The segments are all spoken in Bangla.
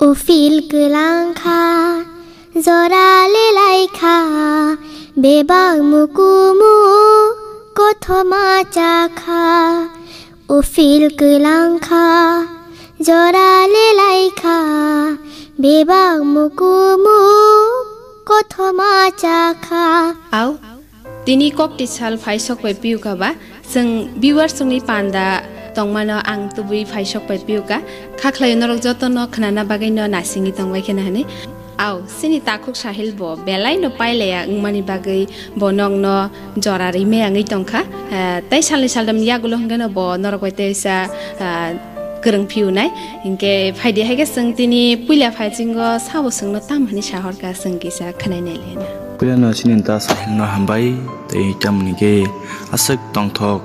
उफिलखौ लांखा जराले लायखा बेबां मुकुमु गथ'मा जाखा उफिलखौ लांखा जराले लायखा बेबां मुकुमु गथ'मा जाखा आव दिनै ककटेसाल फाइसक बाय बिउखाबा जों बिवार सोंनि पान्दा tongmano ang tubui phai sok pai piuka khaklai norok joto no khnana bagai no nasingi tongbai khena hane aw sini takhuk sahil bo belai no paile ya ngmani bagai bonong no jorari me angi tongkha tai sali saldam yagulo hangano bo norok bai teisa गोरों फिउनाय इनके फायदे हायगे जों दिनै पुइला फाइजिंगो साबो सोंनो ताम हानि साहरका जों गिसा खोनायनाय लेना पुइला न सिनि ता साहिलनो हामबाय तै तामनिगे आसक तंथक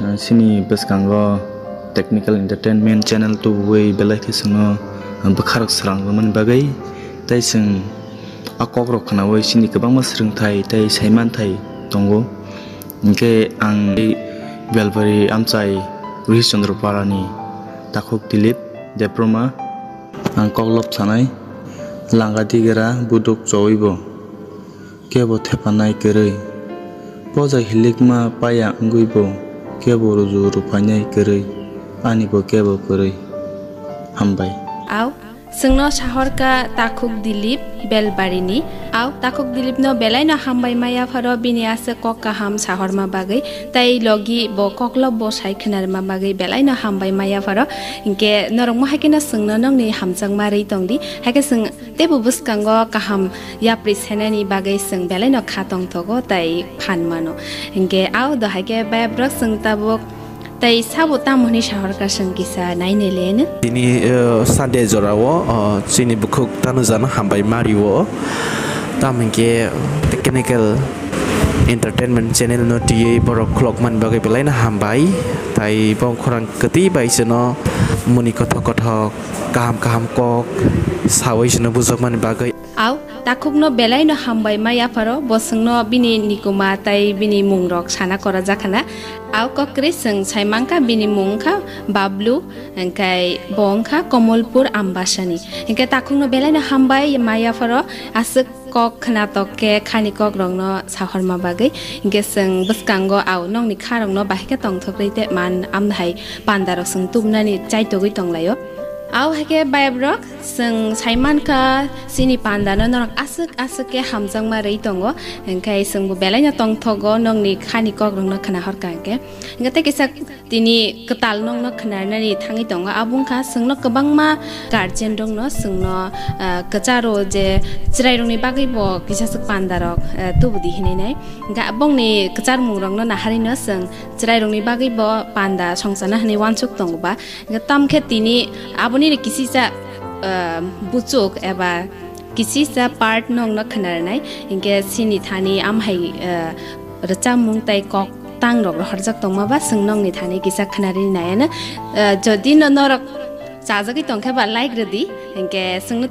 sini beskango technical entertainment channel tu wei belai ke sungo bakharak sarang man bagai tai sing akok rok khana wei sini kebang ma srung thai tai saiman thai tongo ingke ang belbari amchai ruhi chandra parani takhok dilip deproma ang koklop sanai langa digera buduk choibo kebo thepanai kerei poja hilikma paya nguibo kebo ruzu rupanya ikerei ani bo kebo kerei hambai au চিংন চাহৰকা তাকুক Dilip বেলবাৰিণী আও তাকুক দিলীপ ন বেলাই ন হাম্বাই মায়া ফাৰ বিনে আছে কক কাহাম চাহৰ মা বাগে তাই লগি ব কলব ব চাই খেনাৰ মা বাগে বেলাই ন হাম্বাই মায়া ফাৰ ইংকে নৰংমা হাইকে ন চিংন নং নি হামচাং মাৰি তং দি হাইকে চিং তে বুবুস্কাংগ কাহাম ইয়াপ্ৰি চেনেনি বাগে চিং বেলাই ন খা তং থগ তাই ফান মানো ইংকে আও বাই বাইব্ৰ চিং তাবক তাই সাবো তামনি শহর কা সংকিসা নাইনে লেন তিনি সানডে জরাও চিনি বুকু তানু জান হামবাই মারিও তামকে টেকনিক্যাল এন্টারটেইনমেন্ট চ্যানেল নো টিএ বড় ক্লক মান বগে বেলাইন হামবাই। তাই বং খরাং কতি বাইছন মুনি কথ কথ কাহাম কাহাম কক সাওয়াইছন বুঝক মান বাগে। আও takukno belai no hambai maya paro bosungno bini nikuma tai bini mungrok sana kora jakana aw kokre sung saimangka bini mungkha bablu engkai bongkha komolpur ambasani engkai takukno belai no hambai maya paro asuk kok khana tokke khani kok rong no sahor ma bagai engke sung buskango aw nong ni kharong no bahika tong Au hake bayabrok sung saiman ka sini pandana norok asuk asuk ke hamjang ma rei tongo engkai sung bu belanya tong togo nong ni khani kok rong na khana hor kisak tini ketal nong no khnar na ri thangi tong ga abung kha sung no kabang ma guardian dong no sung no kacha ro je chrai rong ni bagai bo kisa suk pandarok tu budi hine nai ga abong ni kacha mung rong no nahari no sung chrai rong ni bagai bo panda songsana hne wan chuk tong ba ga tam khe tini aboni ri kisi cha buchuk eba kisi sa part nong no khnar nai inge sini thani am hai racha mung tai kok কিসিসা বুচুক এবা কিসিসা পার্ট নং ন খনার নাই ইনকে সিনি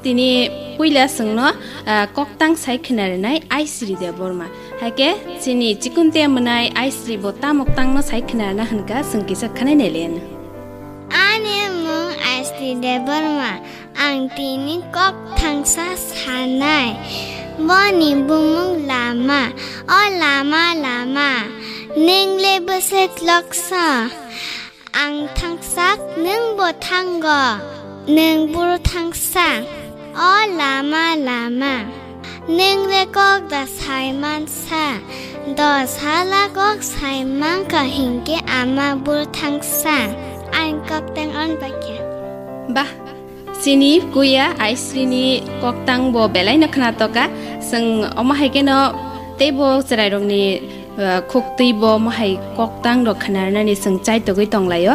থানি আমহাই রচা মুং তাই cock tang rok harjak tongma ba singnong ni thani kisa khanari nayana jodi no norok និងលេបសេតលកសាអងថងសាក់និងបថងកនិងបុរថងសាក់អឡាម៉ាឡាម៉ានិងលេកកដសៃម៉ាន់សាដសាឡាកកសៃម៉ាន់កហិងគេអាម៉ាបុរថងសាអានកកទាំងអនបាក់បាស៊ីនីគូយ៉ាអៃស៊ីនីកកតាំងបបេឡៃណខ្នាតកាសឹងអមហៃកេណោទេបោចរៃរងនេះ ni sing chai to goi tong layo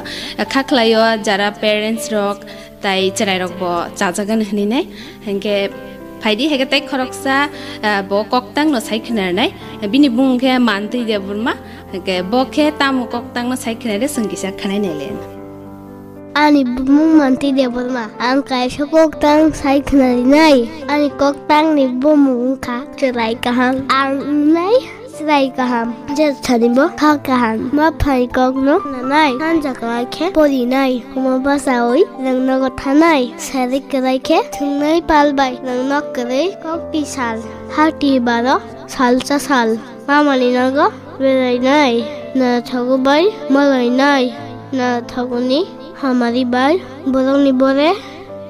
khaklayo jara parents rok tai charai rok bo chajagan hni nai hengke ফাইদি হেগে তাই খরকসা ব কক্তাং ন সাইখনার নাই বিনি মানতই দে বুরমা হেগে বখে তামু কক্তাং ন সাইখনারে সঙ্গিসা খানাই নেলেন ani bumung manti dia bolma ang kai shokok tang sai khnari nai ani kok tang ni bumung cherai kahang ang nai চোৱাইগাহাম জেঠ থানিব খাকাহান মই ভাইগক ন নাই কান জাকাইখে নাই সোমাব চাৱৈ কথা নাই চাৰি কেৰাইখে ঠুনাই পাল বাই ৰংন কেৰাই কপি চাল হাতি বাৰ চাল চা নগ নাই নাথাকো বাই নাই নাথাকনি সামাৰি বাই বৰক নিবৰে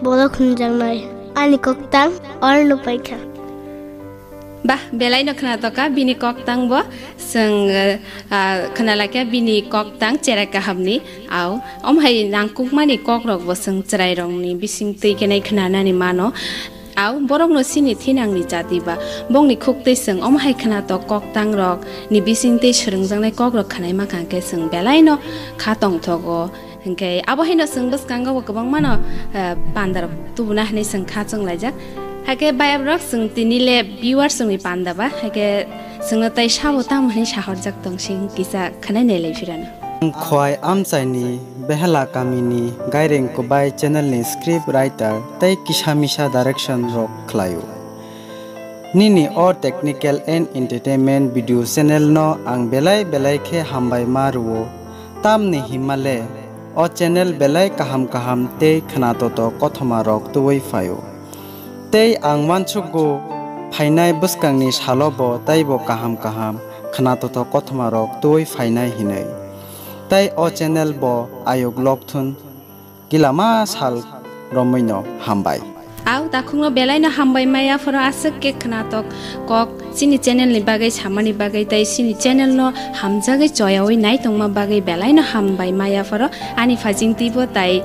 বৰক শুনজাং নাই আনি কক টাং অৰ নোপাইখা bah belai no khna to ka bini kok tang bo seng khna la ka bini kok tang chera ka hamni au om hai nang kuk mani kok rok bo seng chrai rong ni bising tei ke nai khna na ni mano aw borok no sini thinang ni jati ba bong ni khuk tei seng om hai khna to kok tang rok ni bising tei shrung jang nai kok rok khanai ma ka ke seng belai no kha tong thogo hingke abo hino seng bas kanga bo kabang mano pandar tubuna hne seng kha chung laijak hake bayab rok sung tinile viewer sungni pandaba hake sungno tai sabo tam hni shahar jak tongsing kisa khana ne le firana khwai amchaini behla kamini gaireng ko bai channel ni script writer tai kisamisa direction rok khlayo nini or technical and entertainment video channel no ang belai belai khe hambai maruo tamni himale o channel belai kaham kaham te khana to to tei ang manchugo phainai buskangni salobo taibo kaham kaham to kothoma rok tuoi phainai hinai tai o channel bo ayok lokthun gilama sal romoino hambai aw dakhungno belaino hambai maya foro asuk ke khnatok kok sini channel ni bagai samani bagai tai sini channel no hamjagai choyawi nai tongma bagai belaino hambai maya foro ani phajing tibo tai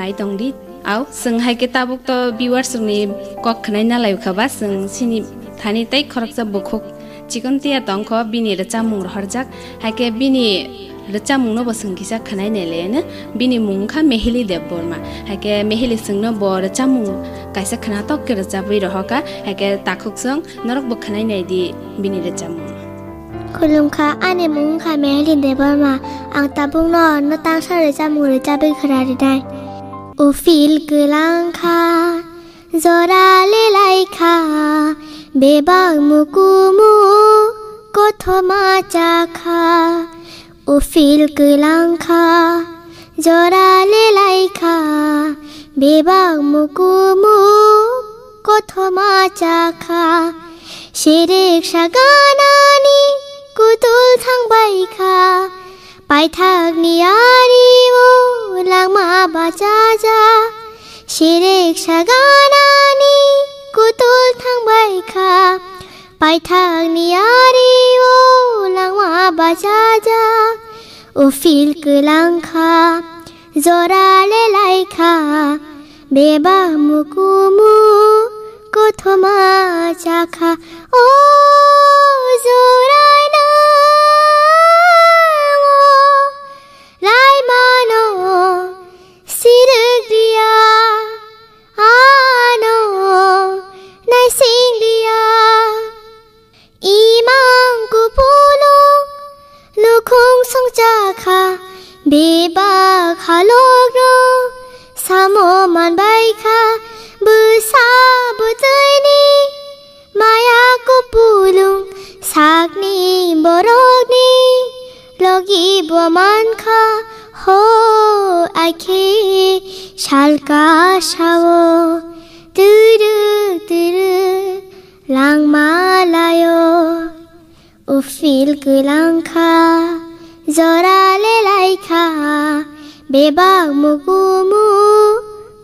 nai tongdi aw sung haike tabuk to viewers ni kok khnai na lai khaba sung sini thani tai khoraksa bukhuk chikon tia tongkho bini ra chamung harjak haike bini recha mungno bo sungkisa khanai nele na bini mungkha mehili dev borma hake mehili sungno bo recha mung kaisa khana tok ke recha bui rohoka hake takhuk sung norok bo khanai nei di bini recha mung คุณลุงคะอันในมุ้งค่ะแม่ลินเดบอมาอังตาบุงนอนนตังชาเลยจามูเลยจาเป็นคราดได้อุฟิลกลังค่ะจอราเลไลค่ะเบบางมุกุมุก็ทมาจาค่ะอุฟิลกลังค่ะจอราเลไลค่ะเบบางมุกุมุก็ทมาจาค่ะ শিরেক সাগানানি ี কুতুল থাংবাই খা পাই থাক নিয়ারি ও লাগমা বাজা যা শিরেক সাগানানি কুতুল থাংবাই খা পাই থাক নিয়ারি ও লাগমা বাজা যা ও ফিল बेबाक हलो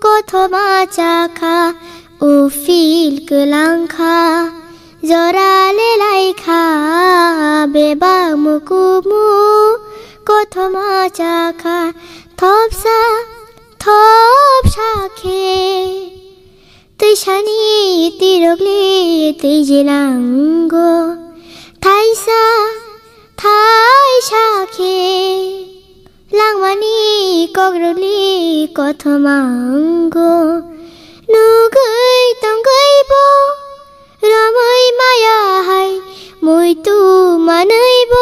কোথমা চাখা ও ফিল কলাংখা জরালে লাইখা বেবা মুকুমু কোথমা চাখা থপসা থপ শাখে তুই শানি তিরগলি, তুই জিলাঙ্গ, থাইসা থাই শাখে লাংমানি কগ্রলি কথমাঙ্গ। নুগৈ তঙ্গৈব, রমৈ মায়া হাই মই তু মানৈব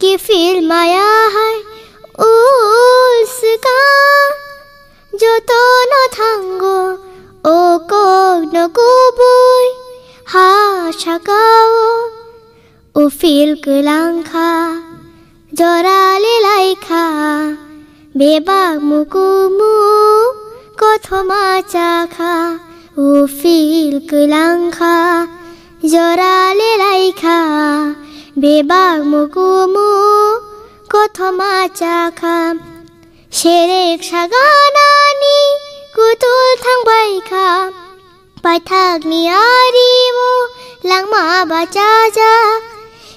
কেফিল মায়া হাই উলসকা যত নথাঙ্গ, ও কগ্ন কুবুই হা শাকাও উফিল কলাংখা। জরালে লাইখা বেবা মুকুমু, কথমা চাখা, ও ফিল কলাংখা জরালে লাইখা বেবা মুকুমু, কথমা চাখা। সেরেক সাগানানি, কুতুল থাংবাইখা পাইথাক নিয়ারিমু, লাংমা বাচা যা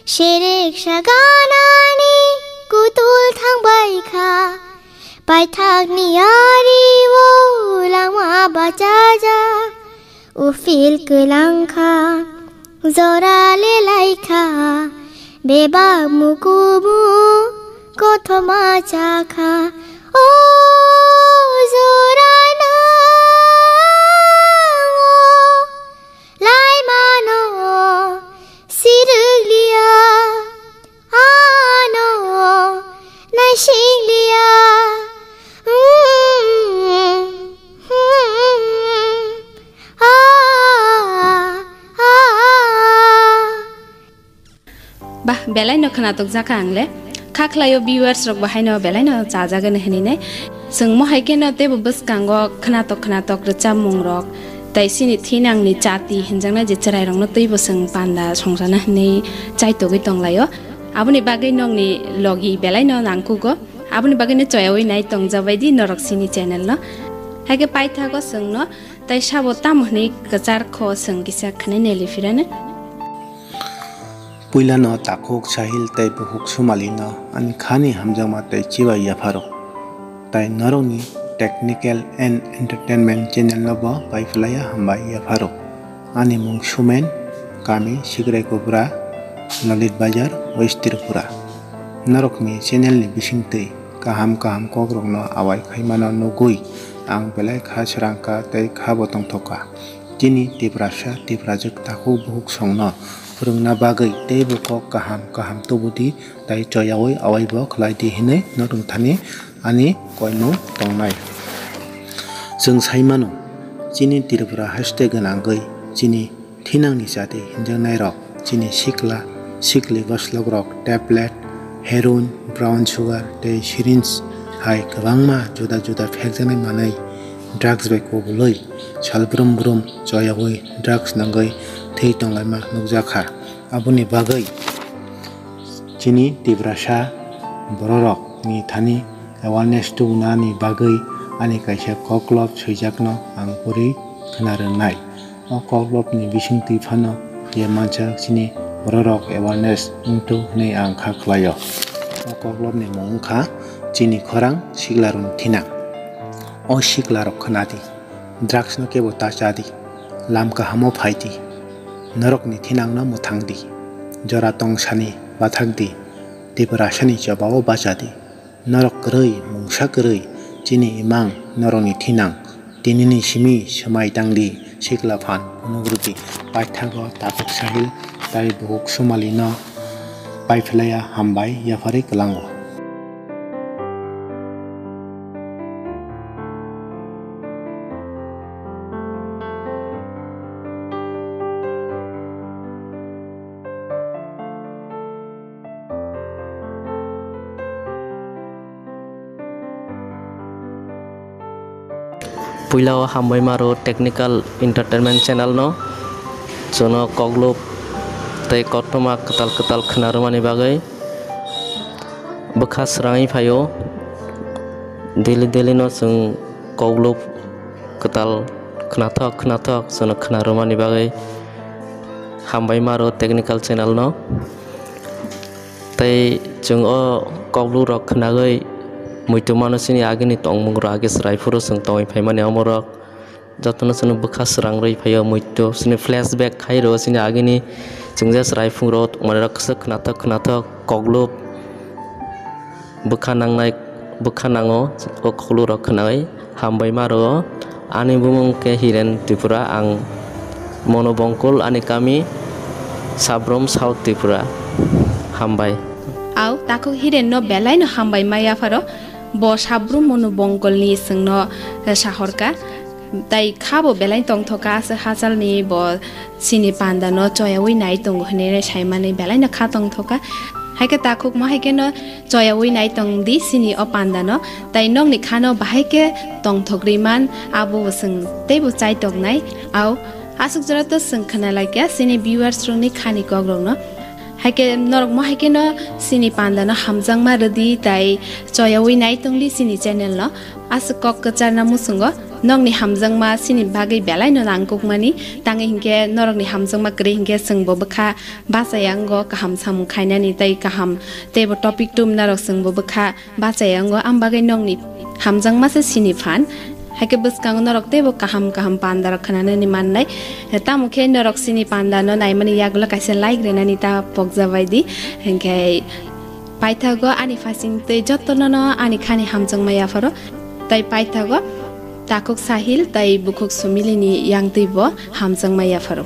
बाचाजा सेरेक सागानानि कुतुल थांबायखा पाठागनि आरिमु लांमा बाचाजा उफिल गोलांखा जराले लाइखा बेबा मुकुबु कथमा चाखा बेलायनो खोनातक जाखा आंले खाख्लायो भिउवार्सरक बाहायनो बेलायनो जाजागोन हेनिने। जों महायकेनो तेबो बोसकांग खोनातक खोनातक रोचा मंरक ताइसिनि थिन आंनि जाति हिन्जांना जेचराय रंनो तैबो जों पान्दा संजाना हेनि। चाइतगै तंलायो आबनि बागै नंनि लगि बेलायनो नांकुगो आबनि बागैनो चयावै नाय तंजाबायदि नरकसिनि चेनेल न। हायगे पाइथागो जों न। तै साबो ताम हेनि गजार ख सङ गिसा खानाय नेलिफिरानो takhok sahil tai buhuk sumalino an khani hamjama tai chiba yafaro tai naroni technical and entertainment channel no bo paiflaya hamba yafaro ani mung sumen kami sigrai kubra lalit bazar west tripura narokni channel ni bisingtei kaham kaham kogrok no awai khaimano nugui ang belai kha srangka tei kha botong thoka tini tibrasa tibrajuk taku buhuk songno फोरोंना बागै तेबोक काहाम काहाम तबुदि दाय चयावै आवाइबो खलायदि हिनै नरुंथानि आनि कयनु तंनाय जों सायमानु जिनि तिरफोरा हास्टे गोनाङै जिनि थैनांनि जाते हिन्जावनाय रक जिनि सिख्ला सिख्लि गस्लग रक टेब्लेट हेरोइन ब्राउन सुगार दै सिरिन्स हाय गोबांमा जुदा जुदा फेकजानाय मानै ड्राग्स बायखौ बुलै सालब्रोम ब्रोम ड्रग्स ड्राग्स नांगै थै तंलायमा नुकजाखा आबुनि बागै चिनि तिब्रासा बररक नि थानि एवारनेस तुनानि बागै आनि काइसा कक्लब सैजाकनो आं पुरि खोनारोंनाय अ कक्लबनि बिसिंथि फानो जे मानसिया चिनि बररक एवारनेस उंटु नै आं खाख्लायो अ कक्लबनि मुंखा चिनि खरां सिग्लारुन थिना अ सिग्लारक खोनादि ड्राग्सनो केबो ताचादि लामका हामो narokni tinang na mutang di. Jora tong sani batang di. Dibra sani jabao baja di. narok krui mungsa krui Jini imang narokni tinang. tinini simi semai tangdi Sikla pan punugruti paithago tatuk sahil tai buhuk sumalina Pai filaya hambai yafari kalango गलांगो puilao hambai maro technical entertainment channel no jono kogluk tei kottoma ketal ketal khnarumani bagai bokha srangai phaio daily daily no जों kogluk ketal khnathok khnathok jono khnarumani bagai hambai maro technical channel no tei जों o kogluk rok khnagai muitu manusini agini tong mung agis serai furu sung tawai phaimani amorok jatna sunu bukha serang rai phaiya muito. Sini flashback khai ro sini agini sungja serai phung ro mara ksa khnatak khnatak koglup bukha nangnai bukha nango o khulu ro khnagai hambai maro ani bumung ke hiren tipura ang monobongkul ani kami sabrom south tipura. Hambai आउ ताको Hiren बेलाइन maya faro. bo sabrum monu bongol ni singno sahorka tai khabo belai tong thoka ase hachal ni bo sini panda no choyawi nai tong hne re saimani belai na kha tong thoka haike takhuk ma haike no choyawi nai tong di sini o panda no tai nong ni khano bahaike tong thokri man abu sing te bu chai tok nai au asuk jara to sing khana la kya sini viewers rong ni khani kogrong no हाइके नरक मा हाइके न सिनि पान्दा न हामजाङ मा रदि ताइ चया उइ नाइ तङली सिनि च्यानल न आसु कक कचार न मुसुङ nong ni hamjang ma sini bagai belai no nangkuk mani tangi hingke norok ni hamjang ma kre hingke sengbo bkha basayango kaham sam khaina ni tai kaham tebo topic tum narok sengbo bkha basayango am bagai nong ni hamjang ma se sini phan হাইকে বস্কাঙ্গ নরক দেব কাহাম কাহাম পান্দা রক্ষণা নে নিমান নাই তা মুখে নরক সিনি পান্দা নাই মানে ইয়াগুলো কাইসে লাইক রে না নিতা পক যাবাই দি হেঙ্কাই পাই থাকো আনি ফাচিং তে যত্ন ন আনি খানি হামজং মাইয়া ফর তাই পাই থাকো চাহিল তাই বুকুক সুমিলিনি ইয়াং দিব হামজং মাইয়া ফরো